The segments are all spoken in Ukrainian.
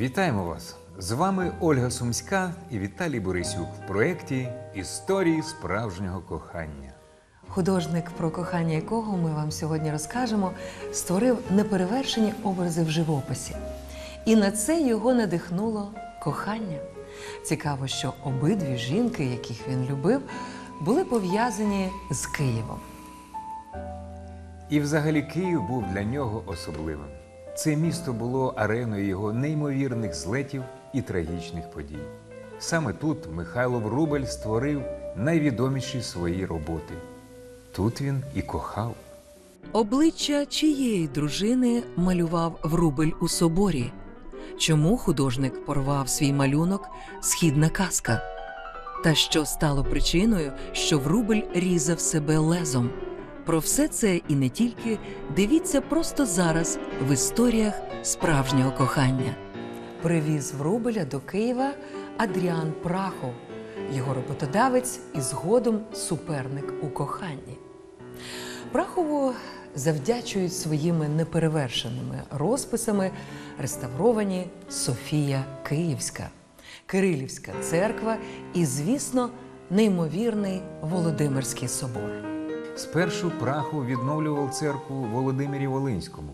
Вітаємо вас! З вами Ольга Сумська і Віталій Борисюк в проєкті Історії справжнього кохання. Художник, про кохання якого ми вам сьогодні розкажемо, створив неперевершені образи в живописі. І на це його надихнуло кохання. Цікаво, що обидві жінки, яких він любив, були пов'язані з Києвом. І взагалі Київ був для нього особливим. Це місто було ареною його неймовірних злетів і трагічних подій. Саме тут Михайло Врубель створив найвідоміші свої роботи. Тут він і кохав. Обличчя чиєї дружини малював Врубель у соборі? Чому художник порвав свій малюнок Східна казка? Та що стало причиною, що Врубель різав себе лезом? Про все це і не тільки дивіться просто зараз в історіях справжнього кохання. Привіз Врубеля до Києва Адріан Прахов, його роботодавець і згодом суперник у коханні. Прахову завдячують своїми неперевершеними розписами реставровані Софія Київська, Кирилівська церква і, звісно, неймовірний Володимирський собор. Спершу Прахов відновлював церкву Володимирі Волинському.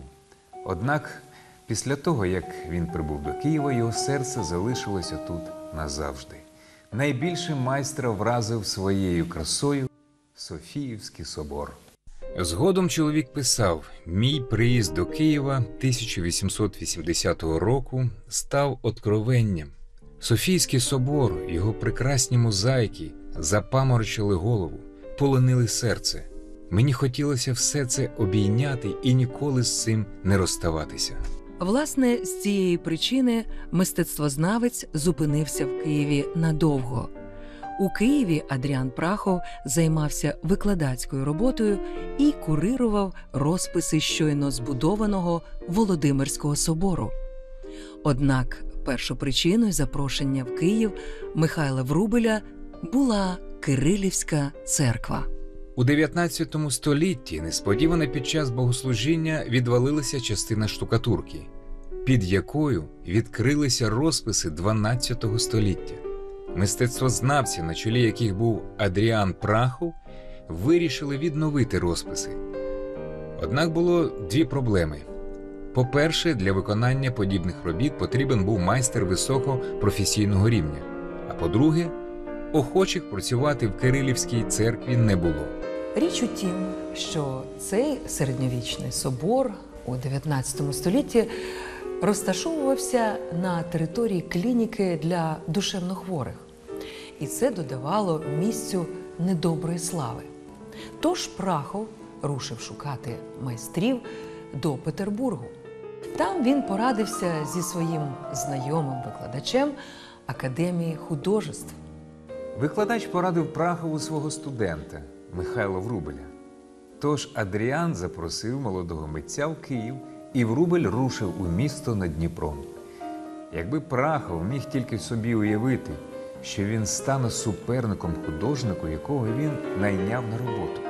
Однак, після того, як він прибув до Києва, його серце залишилося тут назавжди. Найбільше майстра вразив своєю красою Софіївський собор. Згодом чоловік писав: Мій приїзд до Києва 1880 року став откровенням. Софійський собор, його прекрасні мозаїки запаморочили голову, полонили серце. Мені хотілося все це обійняти і ніколи з цим не розставатися. Власне, з цієї причини мистецтвознавець зупинився в Києві надовго. У Києві Адріан Прахов займався викладацькою роботою і курирував розписи щойно збудованого Володимирського собору. Однак першопричиною запрошення в Київ Михайла Врубеля була Кирилівська церква. У 19 столітті несподівано під час богослужіння відвалилася частина штукатурки, під якою відкрилися розписи 12 століття. Мистецтвознавці, на чолі яких був Адріан Прахов, вирішили відновити розписи. Однак було дві проблеми. По-перше, для виконання подібних робіт потрібен був майстер високого професійного рівня. А по-друге, охочих працювати в Кирилівській церкві не було. Річ у тім, що цей середньовічний собор у 19 столітті розташовувався на території клініки для душевнохворих, і це додавало місцю недоброї слави. Тож Прахов рушив шукати майстрів до Петербургу. Там він порадився зі своїм знайомим викладачем Академії художеств. Викладач порадив Прахову свого студента Михайла Врубеля. Тож Адріан запросив молодого митця в Київ, і Врубель рушив у місто над Дніпром. Якби Прахов міг тільки собі уявити, що він стане суперником художнику, якого він найняв на роботу.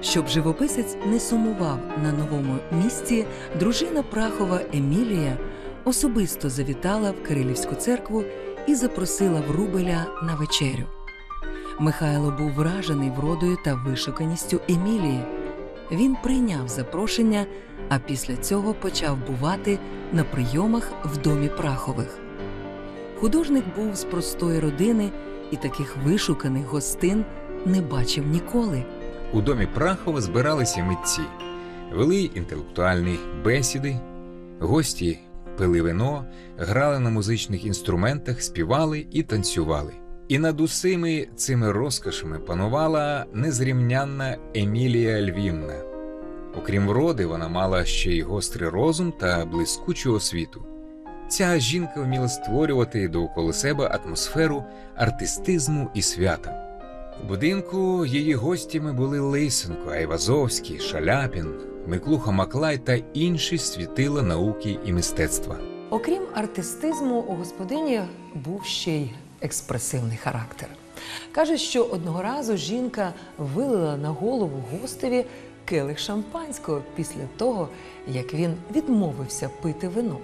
Щоб живописець не сумував на новому місці, дружина Прахова Емілія особисто завітала в Кирилівську церкву і запросила Врубеля на вечерю. Михайло був вражений вродою та вишуканістю Емілії. Він прийняв запрошення, а після цього почав бувати на прийомах в домі Прахових. Художник був з простої родини і таких вишуканих гостин не бачив ніколи. У домі Прахова збиралися митці, вели інтелектуальні бесіди, гості пили вино, грали на музичних інструментах, співали і танцювали. І над усіми цими розкошами панувала незрівнянна Емілія Львівна. Окрім вроди, вона мала ще й гострий розум та блискучу освіту. Ця жінка вміла створювати довкола себе атмосферу артистизму і свята. У будинку її гостями були Лисенко, Айвазовський, Шаляпін, Миклуха Маклай та інші світила науки і мистецтва. Окрім артистизму, у господині був ще й експресивний характер. Каже, що одного разу жінка вилила на голову гостеві келих шампанського після того, як він відмовився пити вино.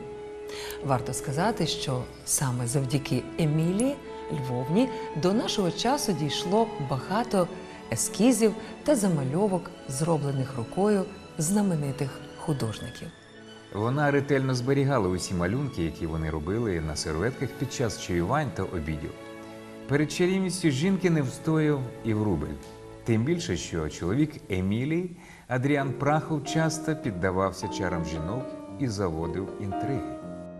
Варто сказати, що саме завдяки Емілії Львовні до нашого часу дійшло багато ескізів та замальовок, зроблених рукою знаменитих художників. Вона ретельно зберігала усі малюнки, які вони робили на серветках під час чаювань та обідів. Перед чарівністю жінки не встояв і Врубель. Тим більше, що чоловік Емілії Адріан Прахов часто піддавався чарам жінок і заводив інтриги.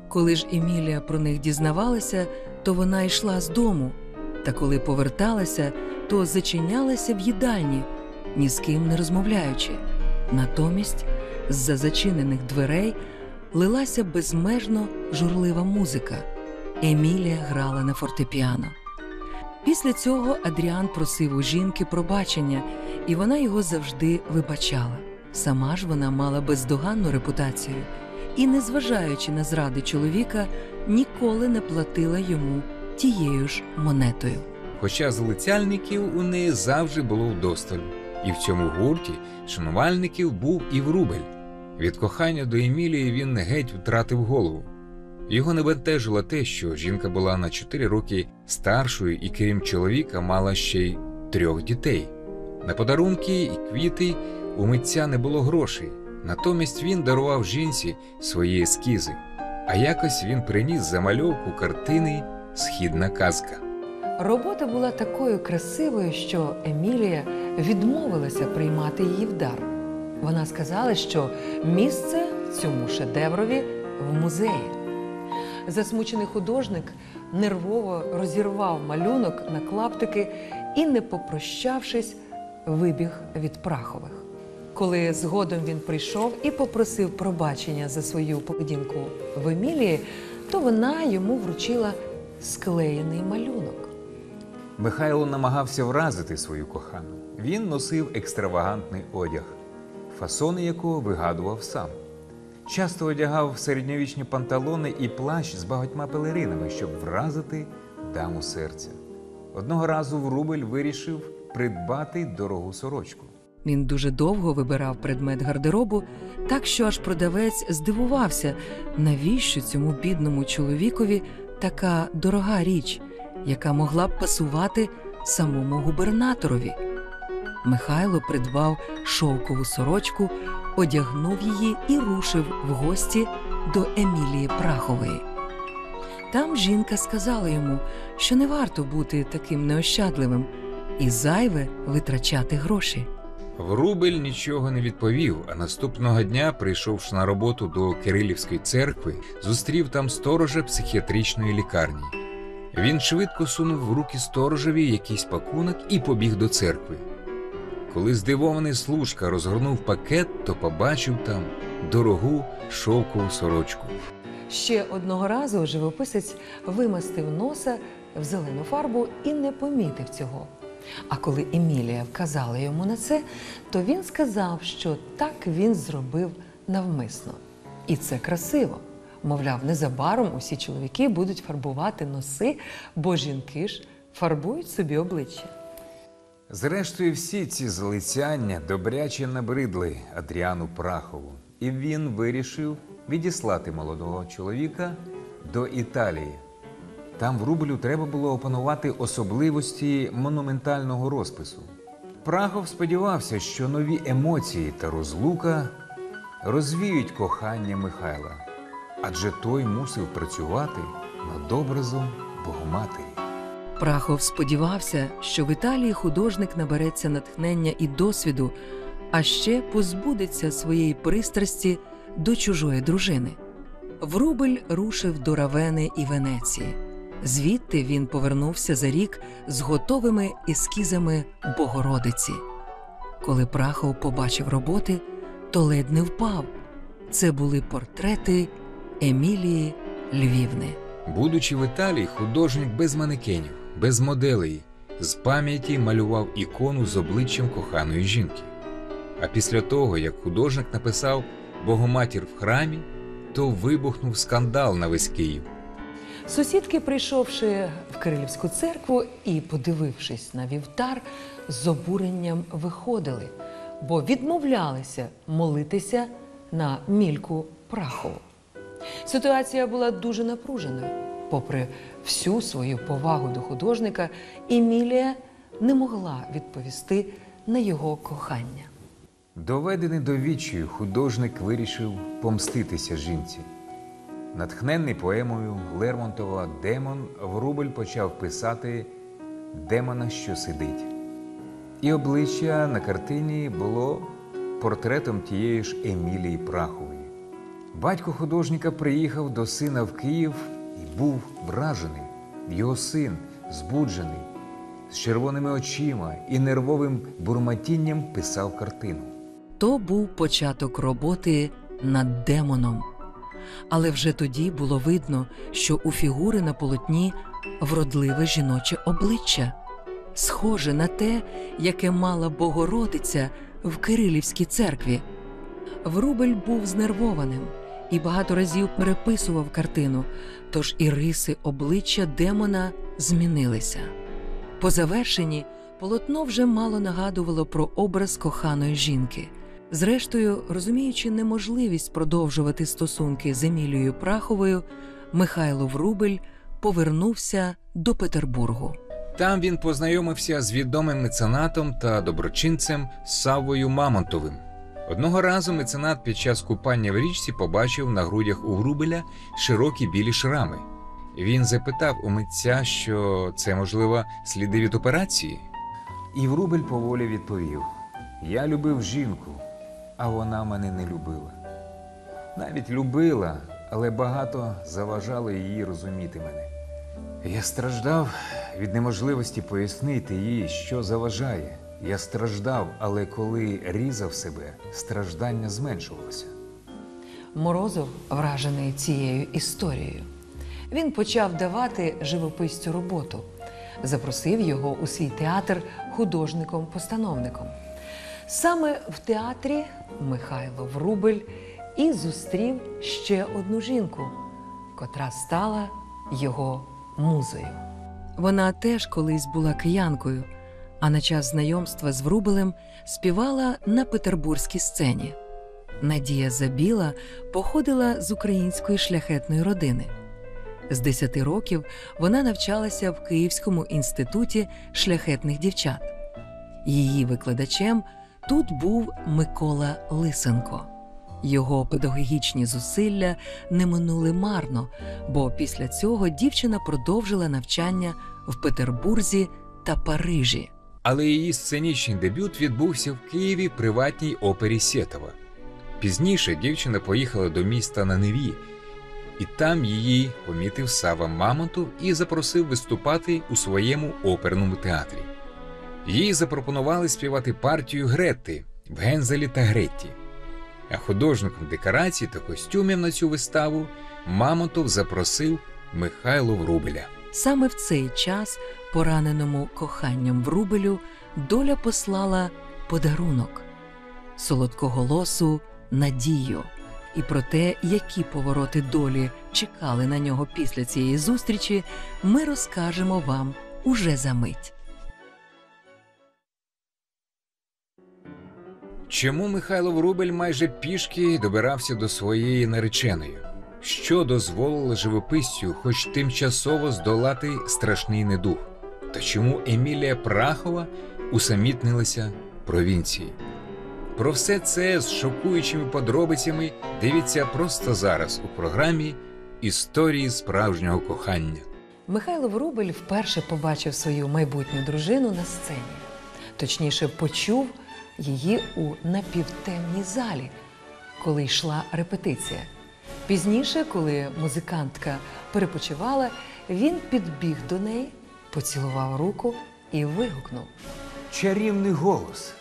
Коли ж Емілія про них дізнавалася, то вона йшла з дому. Та коли поверталася, то зачинялася в їдальні, ні з ким не розмовляючи. Натомість, з-за зачинених дверей лилася безмежно журлива музика. Емілія грала на фортепіано. Після цього Адріан просив у жінки пробачення, і вона його завжди вибачала. Сама ж вона мала бездоганну репутацію і, незважаючи на зради чоловіка, ніколи не платила йому тією ж монетою. Хоча залицяльників у неї завжди було вдосталь, і в цьому гурті шанувальників був і Врубель. Від кохання до Емілії він геть втратив голову. Його не бентежило те, що жінка була на 4 роки старшою і крім чоловіка мала ще й трьох дітей. На подарунки і квіти у митця не було грошей, натомість він дарував жінці свої ескізи, а якось він приніс замальовку картини Східна казка. Робота була такою красивою, що Емілія відмовилася приймати її в дар. Вона сказала, що місце цьому шедеврові в музеї. Засмучений художник нервово розірвав малюнок на клаптики і, не попрощавшись, вибіг від Прахових. Коли згодом він прийшов і попросив пробачення за свою поведінку в Емілії, то вона йому вручила склеєний малюнок. Михайло намагався вразити свою кохану. Він носив екстравагантний одяг, фасони якого вигадував сам. Часто одягав середньовічні панталони і плащ з багатьма пелеринами, щоб вразити даму серця. Одного разу Врубель вирішив придбати дорогу сорочку. Він дуже довго вибирав предмет гардеробу, так що аж продавець здивувався, навіщо цьому бідному чоловікові така дорога річ, яка могла б пасувати самому губернаторові. Михайло придбав шовкову сорочку, одягнув її і рушив в гості до Емілії Прахової. Там жінка сказала йому, що не варто бути таким неощадливим і зайве витрачати гроші. Врубель нічого не відповів, а наступного дня, прийшовши на роботу до Кирилівської церкви, зустрів там сторожа психіатричної лікарні. Він швидко сунув в руки сторожеві якийсь пакунок і побіг до церкви. Коли здивований служка розгорнув пакет, то побачив там дорогу шовкову сорочку. Ще одного разу живописець вимастив носа в зелену фарбу і не помітив цього. А коли Емілія вказала йому на це, то він сказав, що так він зробив навмисно. І це красиво. Мовляв, незабаром усі чоловіки будуть фарбувати носи, бо жінки ж фарбують собі обличчя. Зрештою, всі ці залицяння добряче набридли Адріану Прахову, і він вирішив відіслати молодого чоловіка до Італії. Там в Рублю треба було опанувати особливості монументального розпису. Прахов сподівався, що нові емоції та розлука розвіють кохання Михайла, адже той мусив працювати над образом Богоматері. Прахов сподівався, що в Італії художник набереться натхнення і досвіду, а ще позбудеться своєї пристрасті до чужої дружини. Врубель рушив до Равени і Венеції. Звідти він повернувся за рік з готовими ескізами Богородиці. Коли Прахов побачив роботи, то ледь не впав. Це були портрети Емілії Львівни. Будучи в Італії, художник без манекенів, без моделей, з пам'яті малював ікону з обличчям коханої жінки. А після того, як художник написав Богоматір в храмі, то вибухнув скандал на весь Київ. Сусідки, прийшовши в Кирилівську церкву і подивившись на вівтар, з обуренням виходили, бо відмовлялися молитися на мільку Прахову. Ситуація була дуже напруженою. Попри всю свою повагу до художника, Емілія не могла відповісти на його кохання. Доведений до відчаю, художник вирішив помститися жінці. Натхненний поемою Лермонтова Демон Врубель почав писати демона, що сидить. І обличчя на картині було портретом тієї ж Емілії Прахової. Батько художника приїхав до сина в Київ був вражений. Його син, збуджений, з червоними очима і нервовим бурмотінням писав картину. То був початок роботи над демоном. Але вже тоді було видно, що у фігури на полотні вродливе жіноче обличчя, схоже на те, яке мала Богородиця в Кирилівській церкві. Врубель був знервованим і багато разів переписував картину, тож і риси обличчя демона змінилися. По завершенні полотно вже мало нагадувало про образ коханої жінки. Зрештою, розуміючи неможливість продовжувати стосунки з Емілією Праховою, Михайло Врубель повернувся до Петербургу. Там він познайомився з відомим меценатом та доброчинцем Саввою Мамонтовим. Одного разу меценат під час купання в річці побачив на грудях у Врубеля широкі білі шрами. Він запитав у митця, що це, можливо, сліди від операції. І Врубель поволі відповів: Я любив жінку, а вона мене не любила. Навіть любила, але багато заважало їй розуміти мене. Я страждав від неможливості пояснити їй, що заважає. Я страждав, але коли різав себе, страждання зменшувалося. Морозов, вражений цією історією, він почав давати живописцю роботу, запросив його у свій театр художником-постановником. Саме в театрі Михайло Врубель і зустрів ще одну жінку, котра стала його музою. Вона теж колись була киянкою, а на час знайомства з Врубелем співала на петербурзькій сцені. Надія Забіла походила з української шляхетної родини. З 10 років вона навчалася в Київському інституті шляхетних дівчат. Її викладачем тут був Микола Лисенко. Його педагогічні зусилля не минули марно, бо після цього дівчина продовжила навчання в Петербурзі та Парижі. Але її сценічний дебют відбувся в Києві приватній опері Сєтова. Пізніше дівчина поїхала до міста на Неві, і там її помітив Сава Мамонтов і запросив виступати у своєму оперному театрі. Їй запропонували співати партію Гретти в Гензелі та Гретті. А художником декорацій та костюмів на цю виставу Мамонтов запросив Михайло Врубеля. Саме в цей час, пораненому коханням Врубелю, доля послала подарунок солодкоголосу надію. І про те, які повороти долі чекали на нього після цієї зустрічі, ми розкажемо вам уже за мить. Чому Михайло Врубель майже пішки добирався до своєї нареченої? Що дозволило живописцю хоч тимчасово здолати страшний недух? Та чому Емілія Прахова усамітнилася в провінції? Про все це з шокуючими подробицями дивіться просто зараз у програмі Історії справжнього кохання. Михайло Врубель вперше побачив свою майбутню дружину на сцені. Точніше, почув її у напівтемній залі, коли йшла репетиція. Пізніше, коли музикантка перепочивала, він підбіг до неї, поцілував руку і вигукнув. Чарівний голос.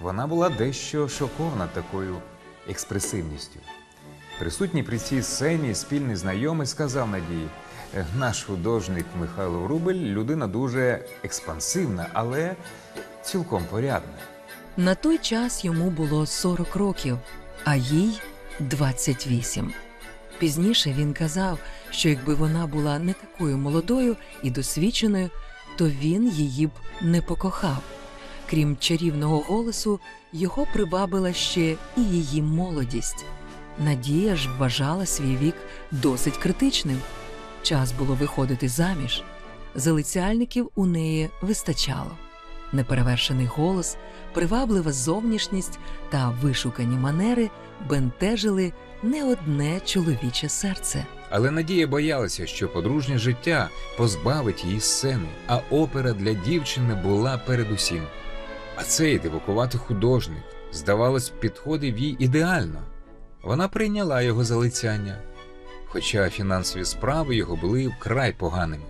Вона була дещо шокована такою експресивністю. Присутній при цій сцені спільний знайомий сказав Надії: «Е, наш художник Михайло Врубель людина дуже експансивна, але цілком порядна. На той час йому було 40 років, а їй 28. Пізніше він казав, що якби вона була не такою молодою і досвідченою, то він її б не покохав. Крім чарівного голосу, його привабила ще і її молодість. Надія ж вважала свій вік досить критичним. Час було виходити заміж. Залицяльників у неї вистачало. Неперевершений голос, приваблива зовнішність та вишукані манери бентежили не одне чоловіче серце. Але Надія боялася, що подружнє життя позбавить її сцени, а опера для дівчини була передусім. А цей дивакуватий художник, здавалось, підходив їй ідеально. Вона прийняла його залицяння, хоча фінансові справи його були вкрай поганими.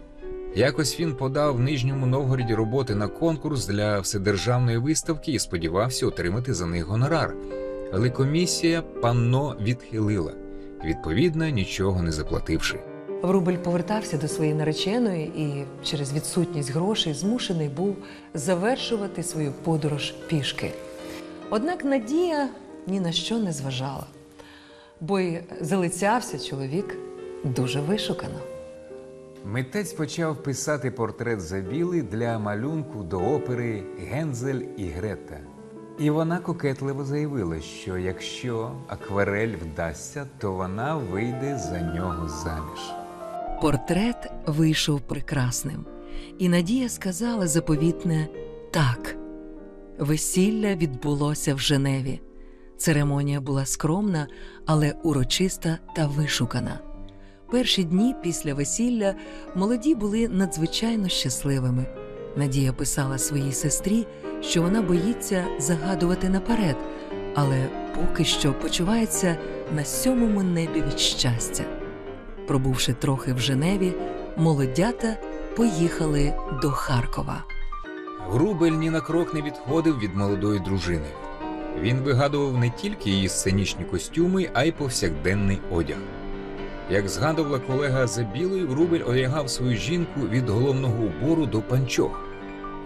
Якось він подав в Нижньому Новгороді роботи на конкурс для вседержавної виставки і сподівався отримати за них гонорар. Але комісія панно відхилила, відповідно, нічого не заплативши. Врубель повертався до своєї нареченої і через відсутність грошей змушений був завершувати свою подорож пішки. Однак Надія ні на що не зважала, бо й залицявся чоловік дуже вишукано. Митець почав писати портрет Забіли для малюнку до опери Гензель і Грета. І вона кокетливо заявила, що якщо акварель вдасться, то вона вийде за нього заміж. Портрет вийшов прекрасним, і Надія сказала заповітне так. Весілля відбулося в Женеві. Церемонія була скромна, але урочиста та вишукана. Перші дні після весілля молоді були надзвичайно щасливими. Надія писала своїй сестрі, що вона боїться загадувати наперед, але поки що почувається на сьомому небі від щастя. Пробувши трохи в Женеві, молодята поїхали до Харкова. Грубель ні на крок не відходив від молодої дружини. Він вигадував не тільки її сценічні костюми, а й повсякденний одяг. Як згадувала колега Забілою, Грубель одягав свою жінку від головного убору до панчох.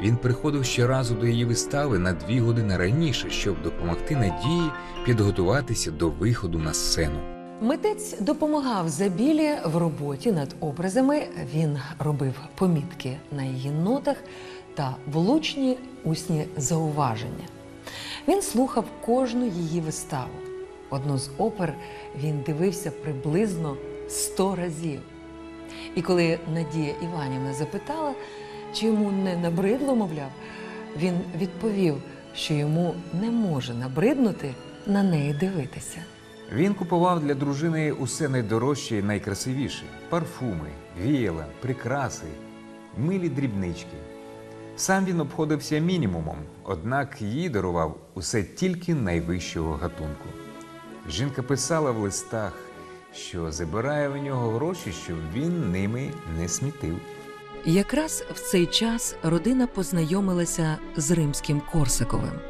Він приходив щоразу до її вистави на дві години раніше, щоб допомогти Надії підготуватися до виходу на сцену. Митець допомагав Забілі в роботі над образами. Він робив помітки на її нотах та влучні усні зауваження. Він слухав кожну її виставу. Одну з опер він дивився приблизно сто разів. І коли Надія Іванівна запитала, чи йому не набридло, мовляв, він відповів, що йому не може набриднути на неї дивитися. Він купував для дружини усе найдорожче і найкрасивіше: парфуми, віяла, прикраси, милі дрібнички. Сам він обходився мінімумом, однак їй дарував усе тільки найвищого гатунку. Жінка писала в листах, що забирає в нього гроші, щоб він ними не смітив. Якраз в цей час родина познайомилася з римським Корсаковим.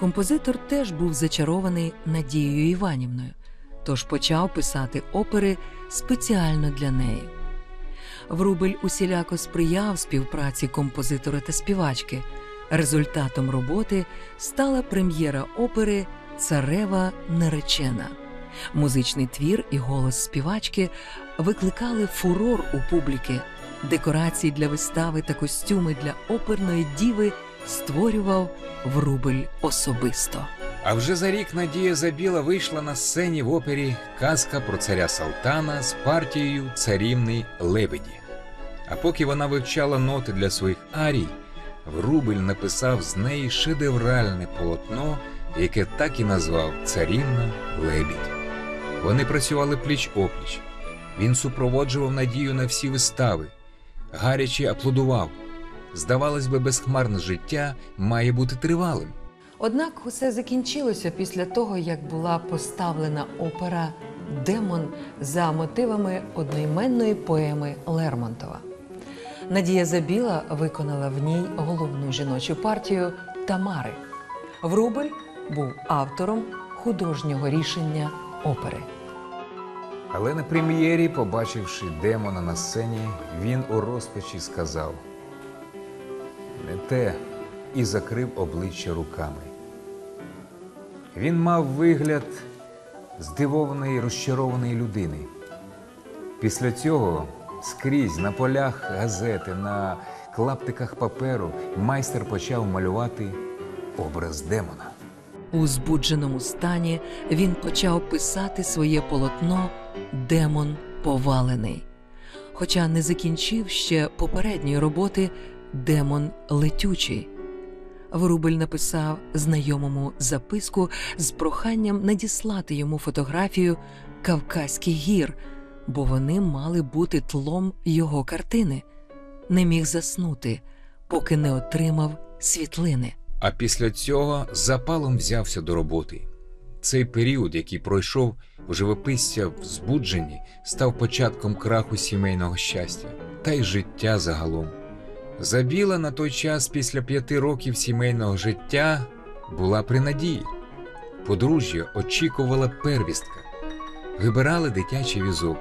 Композитор теж був зачарований Надією Іванівною, тож почав писати опери спеціально для неї. Врубель усіляко сприяв співпраці композитора та співачки. Результатом роботи стала прем'єра опери Царева наречена. Музичний твір і голос співачки викликали фурор у публіки. Декорації для вистави та костюми для оперної діви створював Врубель особисто. А вже за рік Надія Забіла вийшла на сцені в опері Казка про царя Салтана з партією царівний Лебеді. А поки вона вивчала ноти для своїх арій, Врубель написав з неї шедевральне полотно, яке так і назвав Царівна Лебідь. Вони працювали пліч опліч. Він супроводжував Надію на всі вистави, гаряче аплодував. Здавалось би, безхмарне життя має бути тривалим. Однак усе закінчилося після того, як була поставлена опера Демон за мотивами одноіменної поеми Лермонтова. Надія Забіла виконала в ній головну жіночу партію Тамари. Врубель був автором художнього рішення опери. Але на прем'єрі, побачивши демона на сцені, він у розпачі сказав не те і закрив обличчя руками. Він мав вигляд здивованої, розчарованої людини. Після цього скрізь на полях газети, на клаптиках паперу майстер почав малювати образ демона. У збудженому стані він почав писати своє полотно Демон повалений, хоча не закінчив ще попередньої роботи Демон летючий. Врубель написав знайомому записку з проханням надіслати йому фотографію Кавказьких гір, бо вони мали бути тлом його картини. Не міг заснути, поки не отримав світлини. А після цього запалом взявся до роботи. Цей період, який пройшов у живописця в збудженні, став початком краху сімейного щастя та й життя загалом. Забіла на той час після п'яти років сімейного життя була при надії. Подружжя очікувала первістка, вибирали дитячий візок.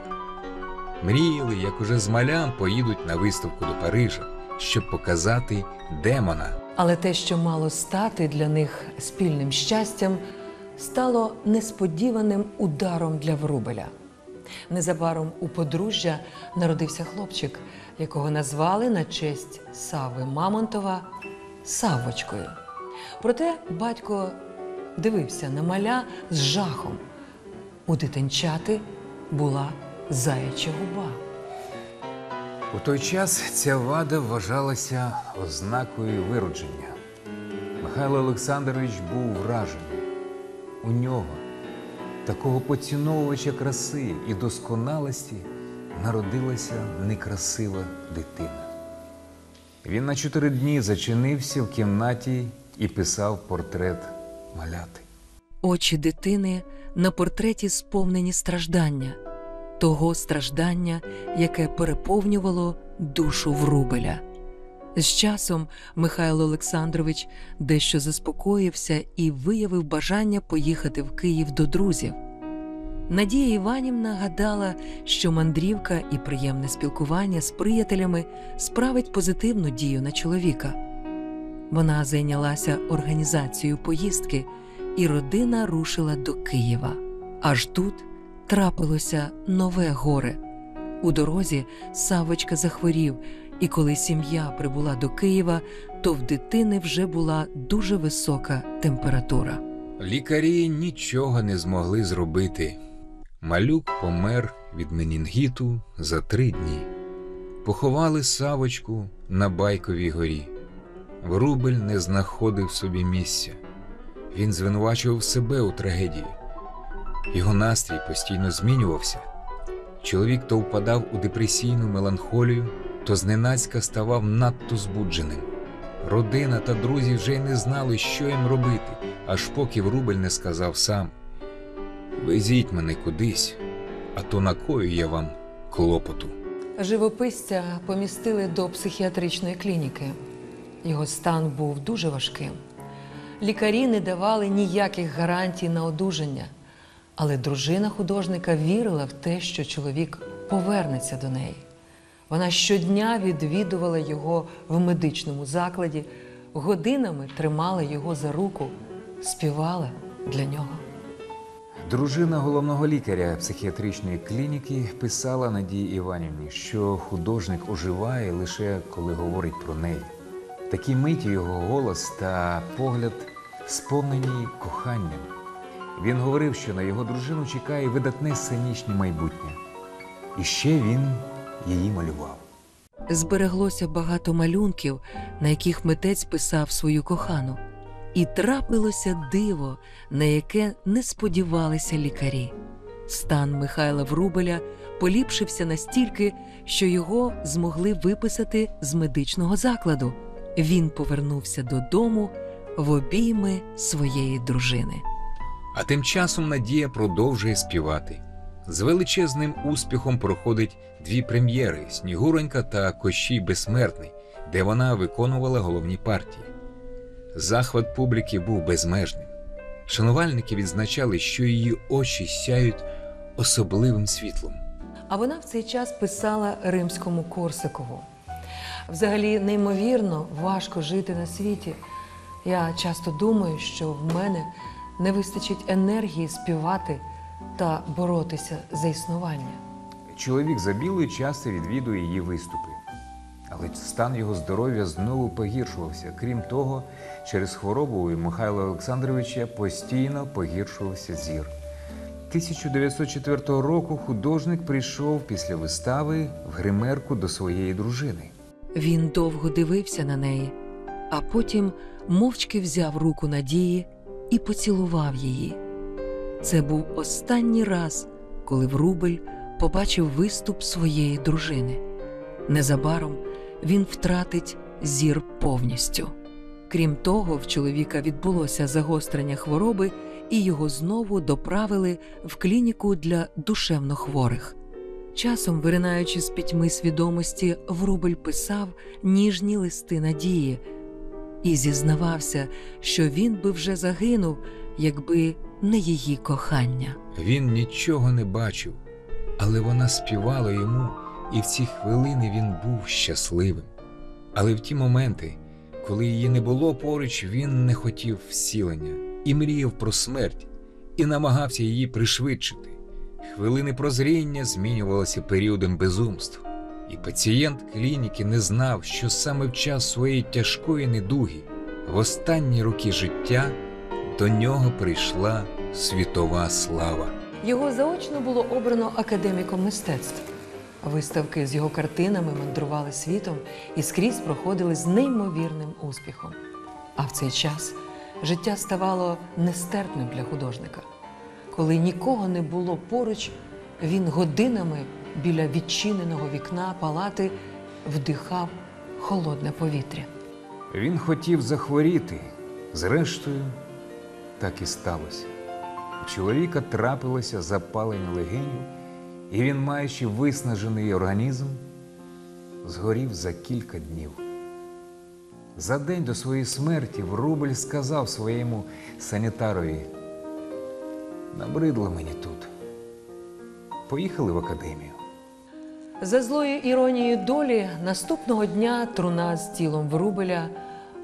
Мріяли, як уже з малям поїдуть на виставку до Парижа, щоб показати демона. Але те, що мало стати для них спільним щастям, стало несподіваним ударом для Врубеля. Незабаром у подружжя народився хлопчик, якого назвали на честь Сави Мамонтова Саввочкою. Проте батько дивився на маля з жахом. У дитинчати була заяча губа. У той час ця вада вважалася ознакою виродження. Михайло Олександрович був вражений. У нього, такого поціновувача краси і досконалості, народилася некрасива дитина. Він на чотири дні зачинився в кімнаті і писав портрет маляти. Очі дитини на портреті сповнені страждання, того страждання, яке переповнювало душу Врубеля. З часом Михайло Олександрович дещо заспокоївся і виявив бажання поїхати в Київ до друзів. Надія Іванівна гадала, що мандрівка і приємне спілкування з приятелями справить позитивну дію на чоловіка. Вона зайнялася організацією поїздки, і родина рушила до Києва. Аж тут трапилося нове горе. У дорозі Савочка захворів, і коли сім'я прибула до Києва, то в дитини вже була дуже висока температура. Лікарі нічого не змогли зробити. Малюк помер від менінгіту за три дні. Поховали Савочку на Байковій горі. Врубель не знаходив собі місця. Він звинувачував себе у трагедії. Його настрій постійно змінювався. Чоловік то впадав у депресійну меланхолію, то зненацька ставав надто збудженим. Родина та друзі вже й не знали, що їм робити, аж поки Врубель не сказав сам: Везіть мене кудись, а то накою я вам клопоту. Живописця помістили до психіатричної клініки. Його стан був дуже важким. Лікарі не давали ніяких гарантій на одужання, але дружина художника вірила в те, що чоловік повернеться до неї. Вона щодня відвідувала його в медичному закладі, годинами тримала його за руку, співала для нього. Дружина головного лікаря психіатричної клініки писала Надії Іванівні, що художник оживає лише коли говорить про неї. В такій миті його голос та погляд сповнені коханням. Він говорив, що на його дружину чекає видатне сценічне майбутнє. І ще він її малював. Збереглося багато малюнків, на яких митець писав свою кохану. І трапилося диво, на яке не сподівалися лікарі. Стан Михайла Врубеля поліпшився настільки, що його змогли виписати з медичного закладу. Він повернувся додому в обійми своєї дружини. А тим часом Надія продовжує співати. З величезним успіхом проходить дві прем'єри Снігуронька та Кощій Безсмертний, де вона виконувала головні партії. Захват публіки був безмежним. Шанувальники відзначали, що її очі сяють особливим світлом. А вона в цей час писала римському Корсикову. Взагалі, неймовірно важко жити на світі. Я часто думаю, що в мене не вистачить енергії співати та боротися за існування. Чоловік за білою часто відвідує її виступи. Але стан його здоров'я знову погіршувався. Крім того, через хворобу у Михайла Олександровича постійно погіршувався зір. 1904 року художник прийшов після вистави в гримерку до своєї дружини. Він довго дивився на неї, а потім мовчки взяв руку Надії і поцілував її. Це був останній раз, коли Врубель побачив виступ своєї дружини. Незабаром він втратить зір повністю. Крім того, в чоловіка відбулося загострення хвороби, і його знову доправили в клініку для душевнохворих. Часом, виринаючи з пітьми свідомості, Врубель писав ніжні листи надії і зізнавався, що він би вже загинув, якби не її кохання. Він нічого не бачив, але вона співала йому, і в ці хвилини він був щасливим. Але в ті моменти, коли її не було поруч, він не хотів всілення і мріяв про смерть, і намагався її пришвидшити. Хвилини прозріння змінювалися періодом безумств, і пацієнт клініки не знав, що саме в час своєї тяжкої недуги, в останні роки життя, до нього прийшла світова слава. Його заочно було обрано академіком мистецтв. Виставки з його картинами мандрували світом і скрізь проходили з неймовірним успіхом. А в цей час життя ставало нестерпним для художника. Коли нікого не було поруч, він годинами біля відчиненого вікна палати вдихав холодне повітря. Він хотів захворіти. Зрештою, так і сталося. У чоловіка трапилося запалення легенів, і він, маючи виснажений організм, згорів за кілька днів. За день до своєї смерті Врубель сказав своєму санітарові: набридло мені тут. Поїхали в академію. За злою іронією долі, наступного дня труна з тілом Врубеля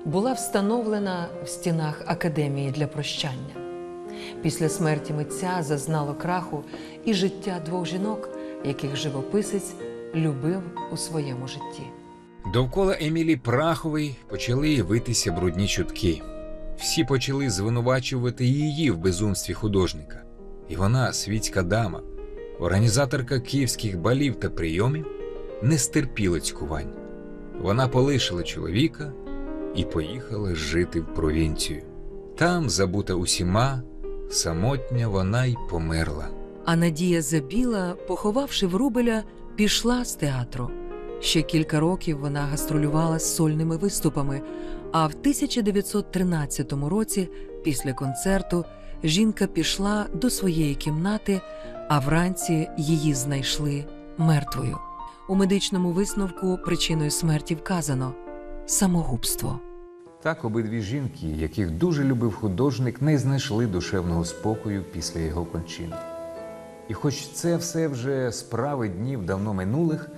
була встановлена в стінах академії для прощання. Після смерті митця зазнало краху і життя двох жінок, яких живописець любив у своєму житті. Довкола Емілі Прахової почали витися брудні чутки. Всі почали звинувачувати її в безумстві художника. І вона, світська дама, організаторка київських балів та прийомів, не стерпіла цькувань. Вона полишила чоловіка і поїхала жити в провінцію. Там, забута усіма, самотня вона й померла. А Надія Забіла, поховавши Врубеля, пішла з театру. Ще кілька років вона гастролювала з сольними виступами. А в 1913 році, після концерту, жінка пішла до своєї кімнати, а вранці її знайшли мертвою. У медичному висновку причиною смерті вказано самогубство. Так обидві жінки, яких дуже любив художник, не знайшли душевного спокою після його кончини. І хоч це все вже справи днів давно минулих,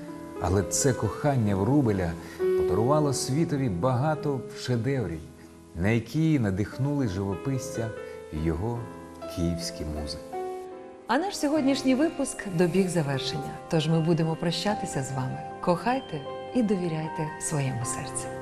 але це кохання Врубеля подарувало світові багато шедеврів, на які надихнули живописця його київські музи. А наш сьогоднішній випуск добіг завершення. Тож ми будемо прощатися з вами. Кохайте і довіряйте своєму серцю.